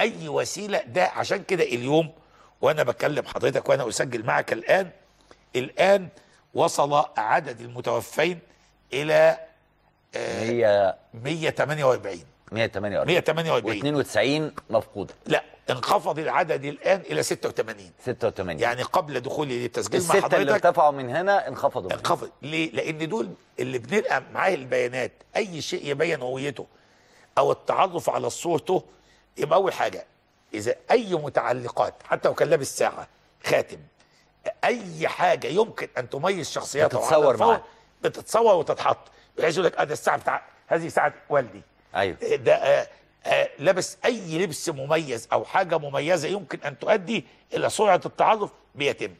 أي وسيلة؟ ده عشان كده اليوم وأنا بكلم حضرتك وأنا أسجل معك الآن. الآن وصل عدد المتوفين إلى هي 148 148 148 و92 مفقودة. لا انخفض العدد الآن إلى 86 86 يعني قبل دخولي للتسجيل مع الستة اللي حضرتك ارتفعوا من هنا انخفضوا. انخفض ليه؟ لأن دول اللي بنلقى معاه البيانات أي شيء يبين هويته أو التعرف على صورته يبقى أول حاجة إذا أي متعلقات حتى لو كان لابس ساعة خاتم أي حاجة يمكن أن تميز شخصيته بتتصور معاه. بتتصور وتتحط بحيث يقول لك ده الساعة بتاع هذه ساعة والدي أيوه ده آه لابس أي لبس مميز أو حاجة مميزة يمكن أن تؤدي إلى سرعة التعرف بيتم.